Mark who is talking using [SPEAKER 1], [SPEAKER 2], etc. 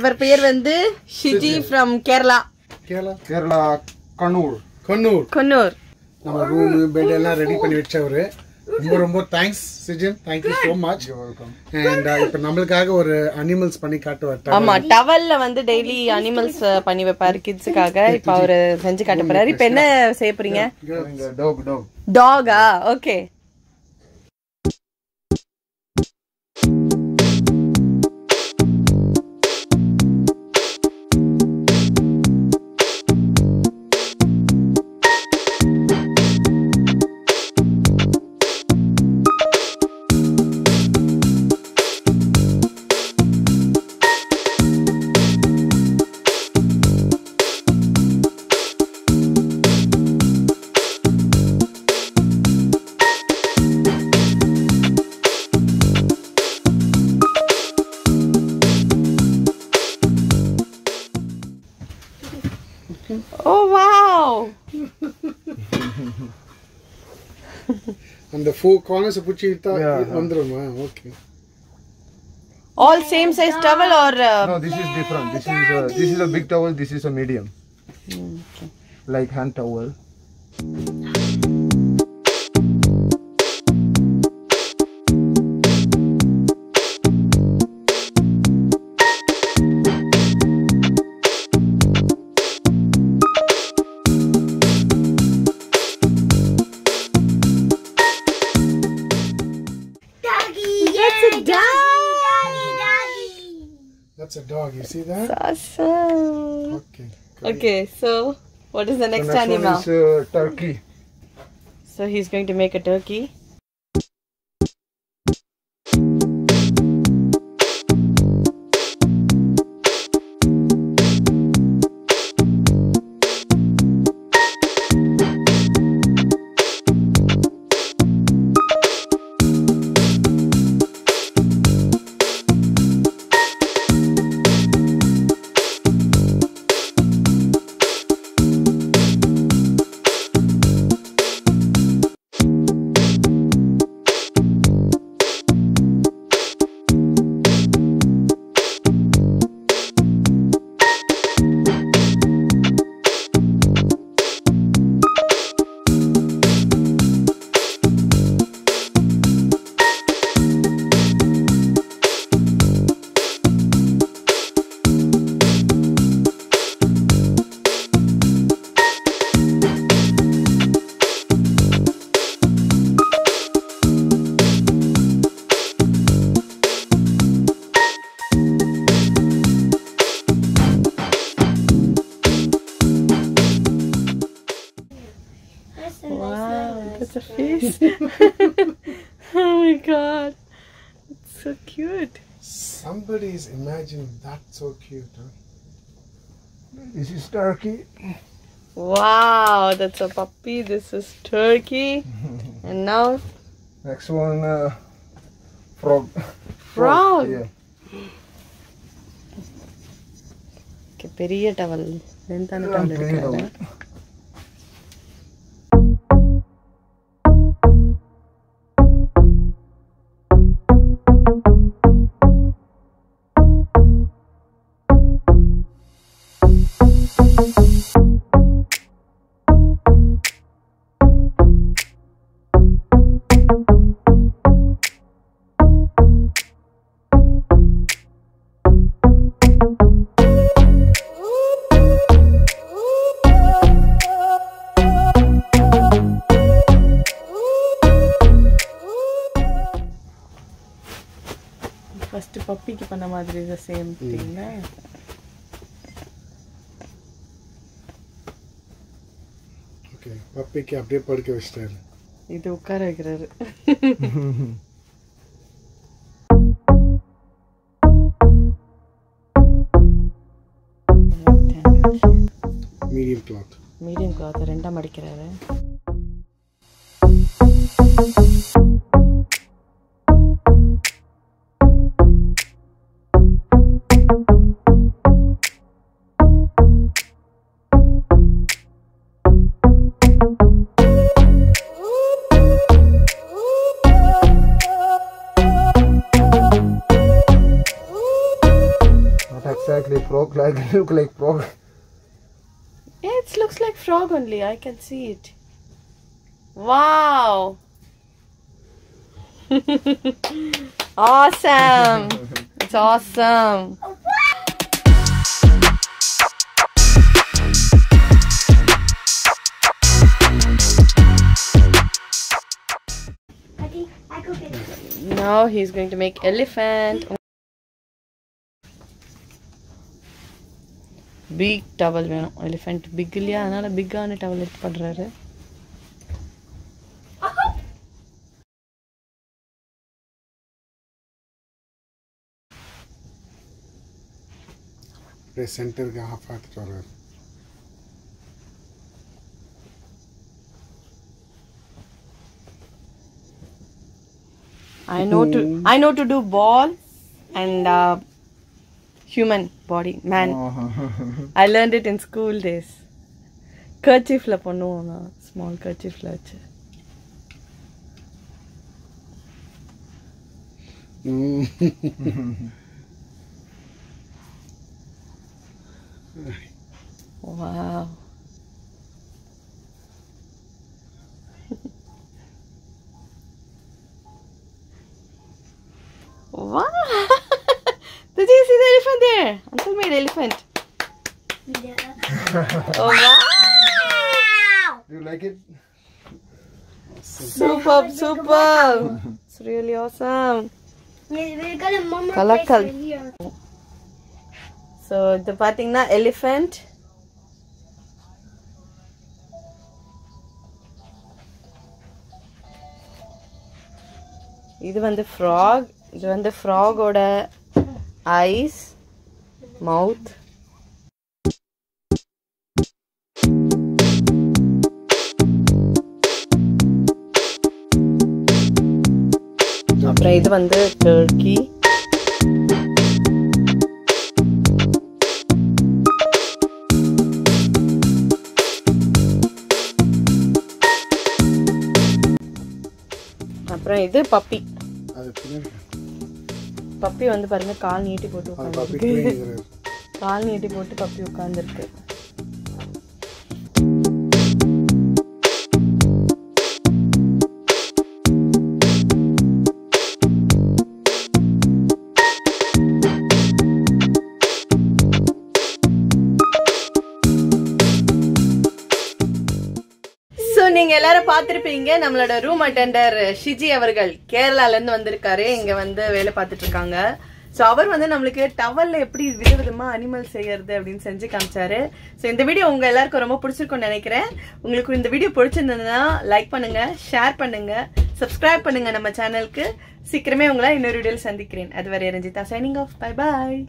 [SPEAKER 1] இவர் பெயர் வந்து Shiji from Kerala
[SPEAKER 2] Kerala
[SPEAKER 3] Kerala, Kannur.
[SPEAKER 2] Kannur
[SPEAKER 1] Coonoor
[SPEAKER 2] நம்ம ரூம் பெட் எல்லாம் ரெடி பண்ணி வச்சவரு. ரொம்ப ரொம்ப thanks Sijan. Thank you so much and இப்போ நம்மளுக்காக ஒரு அனிமல்ஸ் பண்ணி காட்டுவார்
[SPEAKER 1] ஆமா டவல்ல வந்து டெய்லி அனிமல்ஸ் பண்ணி வைப்பாரு கிட்ஸுக்காக இப்ப அவரு செஞ்சு காட்ட போறாரு. இப்ப என்ன செய்ய போறீங்க?
[SPEAKER 3] Doing the Oh wow!
[SPEAKER 1] and the four corners
[SPEAKER 2] of Puchita yeah, yeah. Ah, okay. All
[SPEAKER 1] same size towel or? Uh,
[SPEAKER 3] no, this is different. This is a, this is a big towel. This is a medium. Hmm, okay. Like hand towel.
[SPEAKER 2] You see that?
[SPEAKER 1] awesome
[SPEAKER 2] Okay.
[SPEAKER 1] okay so what is the
[SPEAKER 3] The
[SPEAKER 1] next
[SPEAKER 3] next one
[SPEAKER 1] animal
[SPEAKER 3] is uh, turkey.
[SPEAKER 1] so he's going to make a turkey wow that's a face oh my god it's so cute
[SPEAKER 2] Somebody's imagining that so cute. Huh?
[SPEAKER 3] This is turkey.
[SPEAKER 1] wow that's a puppy this is turkey and now
[SPEAKER 3] Next one, uh, frog.
[SPEAKER 1] frog
[SPEAKER 3] Yeah.
[SPEAKER 1] Okay, பெரிய towel லென்த்தான towel
[SPEAKER 3] Big
[SPEAKER 1] Thank
[SPEAKER 3] you.
[SPEAKER 1] First பப்பிக்கு பண்ண மாதிரி தான் same திங்ல
[SPEAKER 2] okay பப்பிக்கு அப்படியே படுக்க வச்சிட்டாரு
[SPEAKER 1] இது உட்கார வைக்கிறாரு.
[SPEAKER 2] மீடியம் கிளாத்
[SPEAKER 1] மீடியம் கிளாத் ரெண்டா மடிக்கிறாரு
[SPEAKER 3] exactly frog like look like frog.
[SPEAKER 1] Yeah, it looks like frog only. I can see it. Wow. awesome. It's awesome.
[SPEAKER 4] I think I could get it.
[SPEAKER 1] Now he's going to make elephant. Big towel வேணும் elephant big இல்லையா அதனால பிக்கான towel எடுத்து பண்றாரு
[SPEAKER 2] அப்படியே சென்டருக்கு off பார்த்துட்டு வர்றாரு
[SPEAKER 1] I know to I know to do ball and uh, human body man. I learned it in school days. கர்ச்சீஃப்ல பண்ணுவோம் நான் ஸ்மால் கர்ச்சீஃப்ல வச்சு
[SPEAKER 2] ம்.
[SPEAKER 1] Wow. wow.
[SPEAKER 4] Yeah.
[SPEAKER 1] Oh wow.
[SPEAKER 3] Do you like it?
[SPEAKER 1] Superb, superb. It's really awesome.
[SPEAKER 4] Yeah, we're gonna one more
[SPEAKER 1] Color,
[SPEAKER 4] place
[SPEAKER 1] color.
[SPEAKER 4] right here.
[SPEAKER 1] So இது பார்த்தீங்கன்னா elephant இது வந்து frock இது வந்து ஃப்ராகோட ஐஸ் மவுத் அப்புறம் இது வந்து டர்க்கி அப்புறம் இது பப்பி பப்பி வந்து பாருங்க கால் நீட்டி போட்டு
[SPEAKER 2] தூங்கிக்கிறாரு.
[SPEAKER 1] கால் நீட்டி போட்டு பப்பி உட்காந்துருக்கு நீங்க எல்லாரும் பாத்திருப்பீங்க நம்மளோட ரூம் அட்டெண்டர் ஷிஜி அவர்கள் கேரளால இருந்து வந்திருக்காரு. இங்க வந்து வேலை பார்த்துட்டு இருக்காங்க. ஸோ அவர் வந்து நம்மளுக்கு டவல்ல எப்படி விதவிதமா அனிமல் செய்யறது அப்படின்னு செஞ்சு காமிச்சாரு. ஸோ இந்த வீடியோ உங்க எல்லாருக்கும் ரொம்ப பிடிச்சிருக்கும்னு நினைக்கிறேன். உங்களுக்கு இந்த வீடியோ பிடிச்சிருந்ததுன்னா லைக் பண்ணுங்க ஷேர் பண்ணுங்க சப்ஸ்கிரைப் பண்ணுங்க நம்ம சேனலுக்கு சீக்கிரமே உங்களை இன்னொரு வீடியோவில் சந்திக்கிறேன். அதுவரை Ranjitha signing off bye bye